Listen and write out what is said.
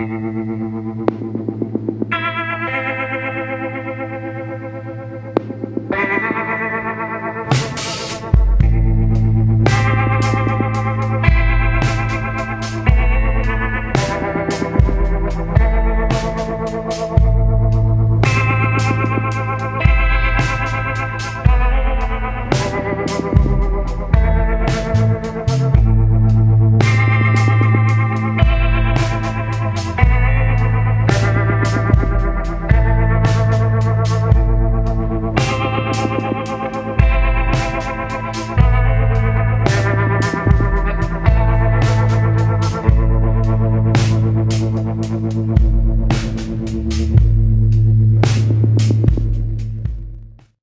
Mm-hmm.